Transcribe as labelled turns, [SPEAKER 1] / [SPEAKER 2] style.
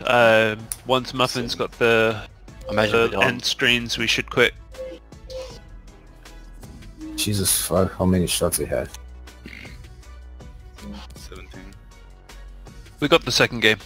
[SPEAKER 1] Uh, once Muffin's got the,
[SPEAKER 2] Imagine
[SPEAKER 1] the end screens, we should quit.
[SPEAKER 3] Jesus fuck, how many shots we had?
[SPEAKER 4] 17.
[SPEAKER 1] We got the second game.